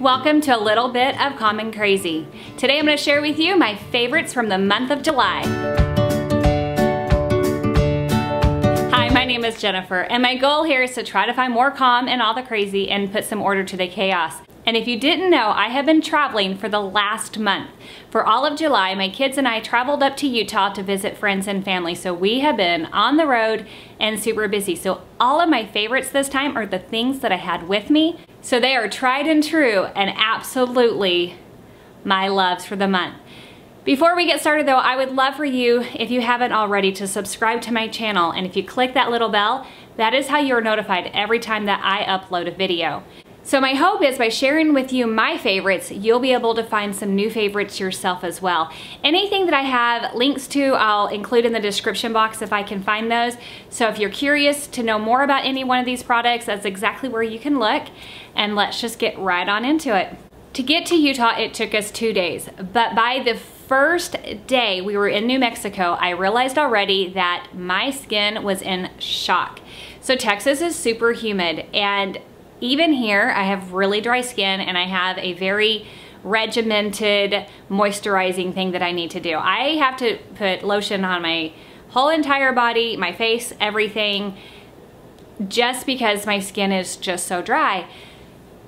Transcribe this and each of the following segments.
Welcome to a little bit of Calm and Crazy. Today I'm going to share with you my favorites from the month of July. Hi, my name is Jennifer and my goal here is to try to find more calm in all the crazy and put some order to the chaos. And if you didn't know, I have been traveling for the last month. For all of July, my kids and I traveled up to Utah to visit friends and family. So we have been on the road and super busy. So all of my favorites this time are the things that I had with me. So they are tried and true and absolutely my loves for the month. Before we get started though, I would love for you, if you haven't already, to subscribe to my channel. And if you click that little bell, that is how you're notified every time that I upload a video. So my hope is by sharing with you my favorites, you'll be able to find some new favorites yourself as well. Anything that I have links to, I'll include in the description box if I can find those. So if you're curious to know more about any one of these products, that's exactly where you can look. And let's just get right on into it. To get to Utah, it took us two days, but by the first day we were in New Mexico, I realized already that my skin was in shock. So Texas is super humid and even here, I have really dry skin and I have a very regimented moisturizing thing that I need to do. I have to put lotion on my whole entire body, my face, everything, just because my skin is just so dry.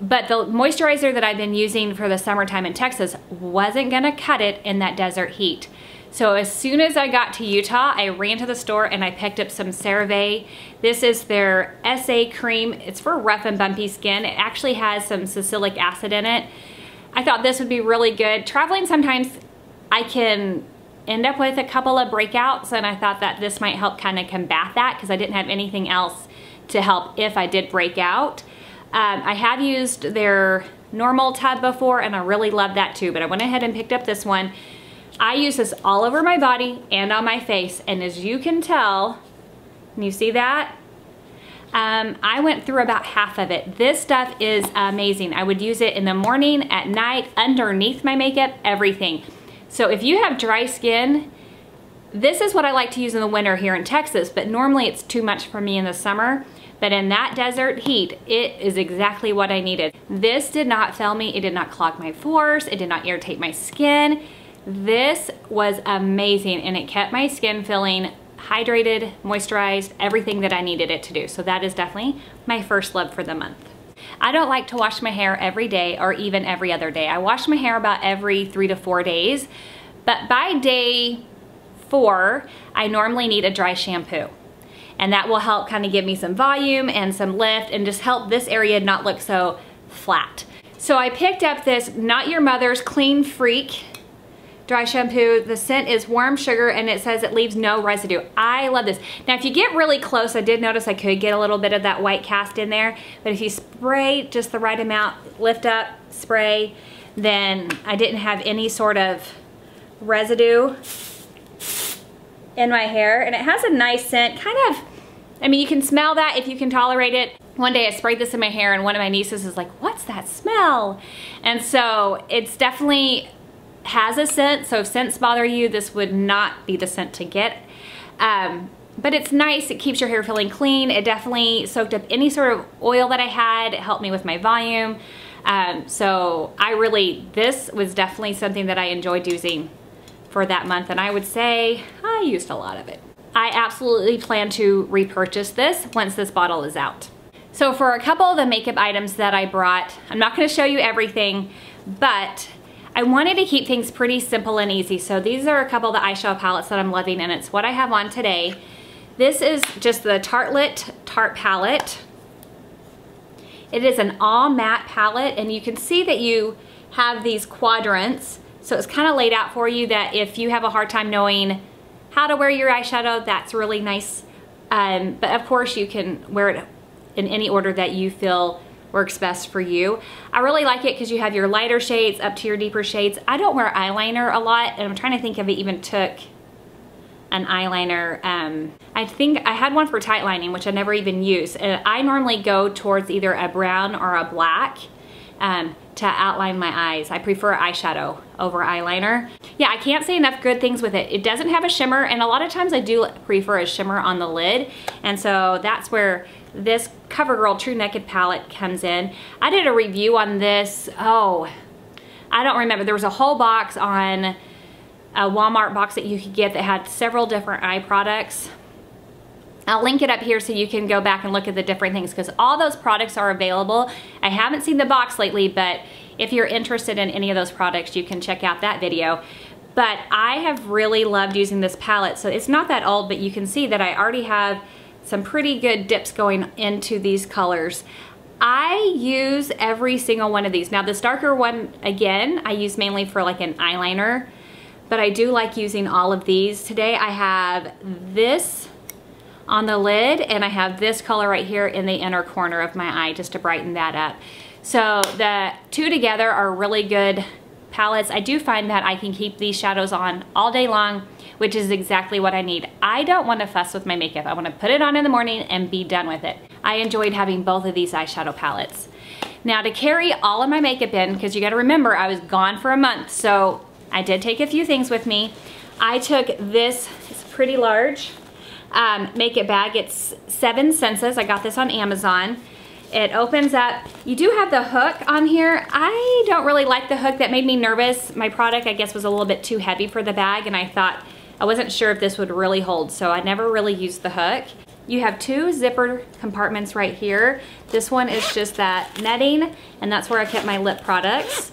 But the moisturizer that I've been using for the summertime in Texas wasn't gonna cut it in that desert heat. So as soon as I got to Utah, I ran to the store and I picked up some CeraVe. This is their SA cream. It's for rough and bumpy skin. It actually has some salicylic acid in it. I thought this would be really good. Traveling sometimes I can end up with a couple of breakouts and I thought that this might help kind of combat that because I didn't have anything else to help if I did break out. Um, I have used their normal tub before and I really love that too, but I went ahead and picked up this one I use this all over my body and on my face. And as you can tell, can you see that? Um, I went through about half of it. This stuff is amazing. I would use it in the morning, at night, underneath my makeup, everything. So if you have dry skin, this is what I like to use in the winter here in Texas, but normally it's too much for me in the summer. But in that desert heat, it is exactly what I needed. This did not fail me. It did not clog my pores. It did not irritate my skin. This was amazing and it kept my skin feeling hydrated, moisturized, everything that I needed it to do. So that is definitely my first love for the month. I don't like to wash my hair every day or even every other day. I wash my hair about every three to four days, but by day four, I normally need a dry shampoo. And that will help kind of give me some volume and some lift and just help this area not look so flat. So I picked up this Not Your Mother's Clean Freak dry shampoo. The scent is warm sugar and it says it leaves no residue. I love this. Now if you get really close, I did notice I could get a little bit of that white cast in there, but if you spray just the right amount, lift up, spray, then I didn't have any sort of residue in my hair and it has a nice scent, kind of, I mean you can smell that if you can tolerate it. One day I sprayed this in my hair and one of my nieces is like, what's that smell? And so it's definitely has a scent, so if scents bother you, this would not be the scent to get. Um, but it's nice, it keeps your hair feeling clean. It definitely soaked up any sort of oil that I had. It helped me with my volume. Um, so I really, this was definitely something that I enjoyed using for that month. And I would say I used a lot of it. I absolutely plan to repurchase this once this bottle is out. So for a couple of the makeup items that I brought, I'm not gonna show you everything, but I wanted to keep things pretty simple and easy. So these are a couple of the eyeshadow palettes that I'm loving and it's what I have on today. This is just the Tartelette Tarte palette. It is an all matte palette and you can see that you have these quadrants. So it's kind of laid out for you that if you have a hard time knowing how to wear your eyeshadow, that's really nice. Um, but of course you can wear it in any order that you feel works best for you. I really like it because you have your lighter shades up to your deeper shades. I don't wear eyeliner a lot and I'm trying to think if it even took an eyeliner. Um, I think I had one for tight lining, which I never even use. And I normally go towards either a brown or a black um, to outline my eyes. I prefer eyeshadow over eyeliner. Yeah, I can't say enough good things with it. It doesn't have a shimmer, and a lot of times I do prefer a shimmer on the lid, and so that's where this CoverGirl Trunaked palette comes in. I did a review on this, oh, I don't remember. There was a whole box on a Walmart box that you could get that had several different eye products. I'll link it up here so you can go back and look at the different things because all those products are available. I haven't seen the box lately, but if you're interested in any of those products, you can check out that video. But I have really loved using this palette. So it's not that old, but you can see that I already have some pretty good dips going into these colors. I use every single one of these. Now this darker one, again, I use mainly for like an eyeliner, but I do like using all of these. Today I have this on the lid and I have this color right here in the inner corner of my eye just to brighten that up. So the two together are really good palettes. I do find that I can keep these shadows on all day long, which is exactly what I need. I don't want to fuss with my makeup. I want to put it on in the morning and be done with it. I enjoyed having both of these eyeshadow palettes. Now to carry all of my makeup in, because you gotta remember I was gone for a month, so I did take a few things with me. I took this, it's pretty large, um, makeup bag. It's seven senses. I got this on Amazon. It opens up. You do have the hook on here. I don't really like the hook. That made me nervous. My product, I guess, was a little bit too heavy for the bag, and I thought I wasn't sure if this would really hold, so I never really used the hook. You have two zipper compartments right here. This one is just that netting, and that's where I kept my lip products.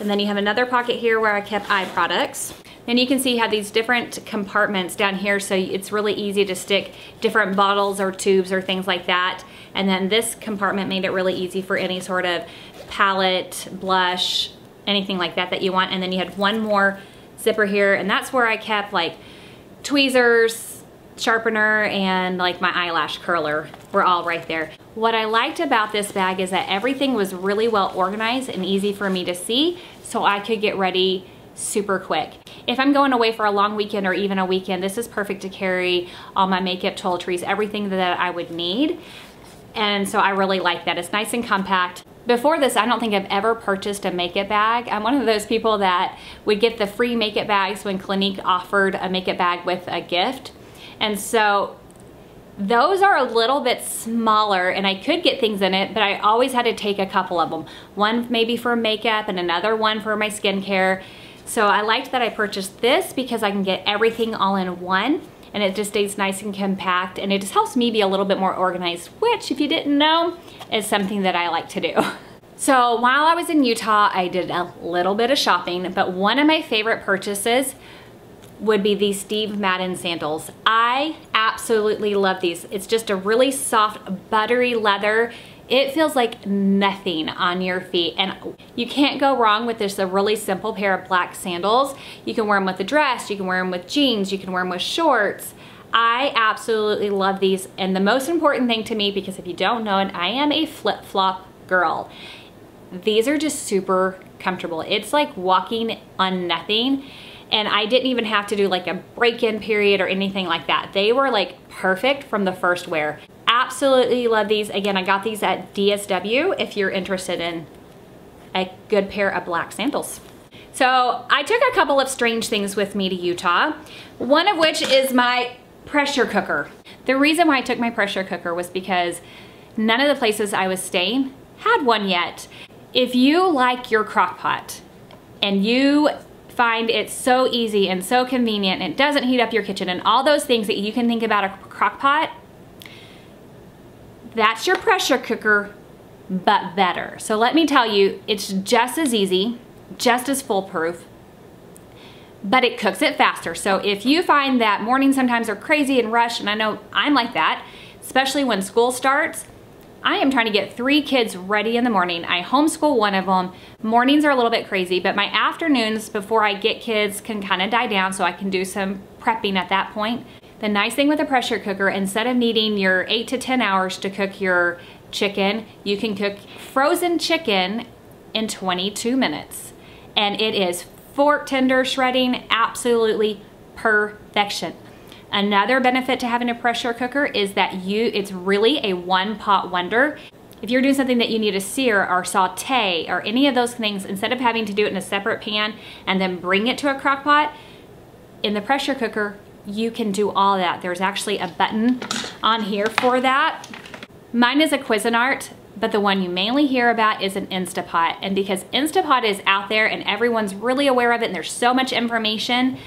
And then you have another pocket here where I kept eye products. Then you can see have these different compartments down here so it's really easy to stick different bottles or tubes or things like that. And then this compartment made it really easy for any sort of palette, blush, anything like that that you want. And then you had one more zipper here and that's where I kept like tweezers, sharpener, and like my eyelash curler were all right there. What I liked about this bag is that everything was really well organized and easy for me to see so I could get ready super quick. If I'm going away for a long weekend or even a weekend, this is perfect to carry all my makeup toiletries, everything that I would need. And so I really like that. It's nice and compact. Before this, I don't think I've ever purchased a makeup bag. I'm one of those people that would get the free makeup bags when Clinique offered a makeup bag with a gift. And so those are a little bit smaller and I could get things in it, but I always had to take a couple of them. One maybe for makeup and another one for my skincare. So I liked that I purchased this because I can get everything all in one and it just stays nice and compact and it just helps me be a little bit more organized, which if you didn't know, is something that I like to do. So while I was in Utah, I did a little bit of shopping, but one of my favorite purchases would be these Steve Madden sandals. I absolutely love these. It's just a really soft, buttery leather. It feels like nothing on your feet and you can't go wrong with this a really simple pair of black sandals. You can wear them with a dress, you can wear them with jeans, you can wear them with shorts. I absolutely love these and the most important thing to me because if you don't know it, I am a flip-flop girl. These are just super comfortable. It's like walking on nothing and I didn't even have to do like a break-in period or anything like that. They were like perfect from the first wear absolutely love these. Again, I got these at DSW if you're interested in a good pair of black sandals. So I took a couple of strange things with me to Utah, one of which is my pressure cooker. The reason why I took my pressure cooker was because none of the places I was staying had one yet. If you like your crock pot and you find it so easy and so convenient and it doesn't heat up your kitchen and all those things that you can think about a crock pot, that's your pressure cooker, but better. So let me tell you, it's just as easy, just as foolproof, but it cooks it faster. So if you find that mornings sometimes are crazy and rushed, and I know I'm like that, especially when school starts, I am trying to get three kids ready in the morning. I homeschool one of them. Mornings are a little bit crazy, but my afternoons before I get kids can kind of die down so I can do some prepping at that point. The nice thing with a pressure cooker, instead of needing your eight to 10 hours to cook your chicken, you can cook frozen chicken in 22 minutes. And it is fork tender shredding, absolutely perfection. Another benefit to having a pressure cooker is that you it's really a one pot wonder. If you're doing something that you need to sear or saute or any of those things, instead of having to do it in a separate pan and then bring it to a crock pot, in the pressure cooker, you can do all that. There's actually a button on here for that. Mine is a Cuisinart, but the one you mainly hear about is an Instapot. And because Instapot is out there and everyone's really aware of it and there's so much information,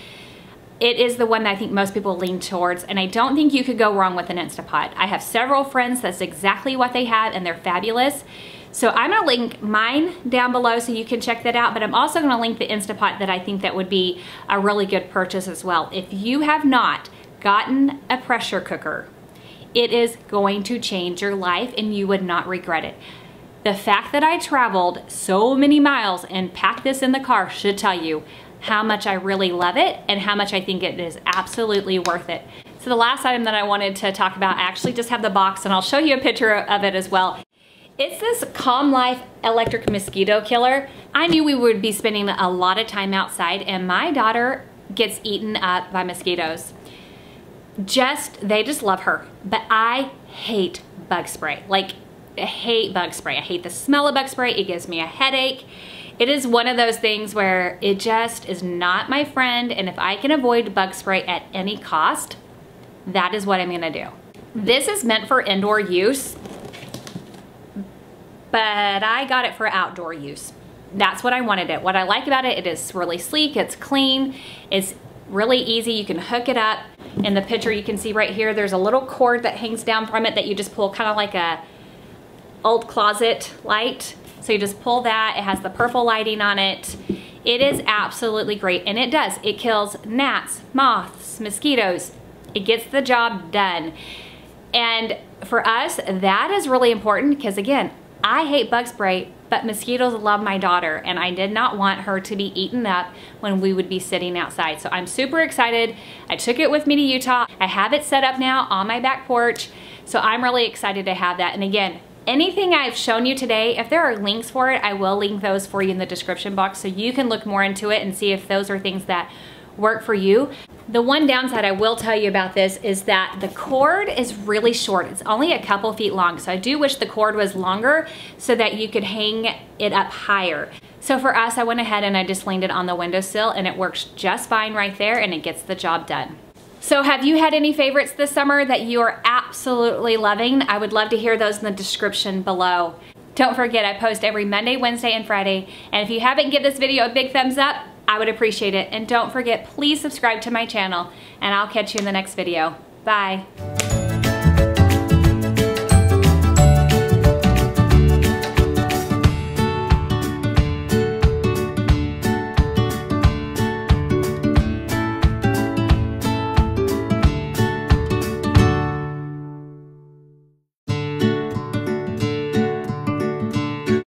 it is the one that I think most people lean towards and I don't think you could go wrong with an Instapot. I have several friends that's exactly what they have and they're fabulous. So I'm gonna link mine down below so you can check that out, but I'm also gonna link the Instapot that I think that would be a really good purchase as well. If you have not gotten a pressure cooker, it is going to change your life and you would not regret it. The fact that I traveled so many miles and packed this in the car should tell you how much I really love it and how much I think it is absolutely worth it. So the last item that I wanted to talk about, I actually just have the box and I'll show you a picture of it as well. It's this Comlife electric mosquito killer. I knew we would be spending a lot of time outside and my daughter gets eaten up by mosquitoes. Just, they just love her. But I hate bug spray. Like, I hate bug spray. I hate the smell of bug spray. It gives me a headache. It is one of those things where it just is not my friend and if I can avoid bug spray at any cost, that is what I'm gonna do. This is meant for indoor use, but I got it for outdoor use. That's what I wanted it. What I like about it, it is really sleek, it's clean, it's really easy. You can hook it up. In the picture you can see right here, there's a little cord that hangs down from it that you just pull kind of like a old closet light so you just pull that. It has the purple lighting on it. It is absolutely great. And it does. It kills gnats, moths, mosquitoes. It gets the job done. And for us, that is really important because again, I hate bug spray, but mosquitoes love my daughter and I did not want her to be eaten up when we would be sitting outside. So I'm super excited. I took it with me to Utah. I have it set up now on my back porch. So I'm really excited to have that. And again, Anything I've shown you today, if there are links for it, I will link those for you in the description box so you can look more into it and see if those are things that work for you. The one downside I will tell you about this is that the cord is really short. It's only a couple feet long. So I do wish the cord was longer so that you could hang it up higher. So for us, I went ahead and I just leaned it on the windowsill and it works just fine right there and it gets the job done. So have you had any favorites this summer that you are absolutely loving? I would love to hear those in the description below. Don't forget, I post every Monday, Wednesday, and Friday. And if you haven't, give this video a big thumbs up. I would appreciate it. And don't forget, please subscribe to my channel. And I'll catch you in the next video. Bye.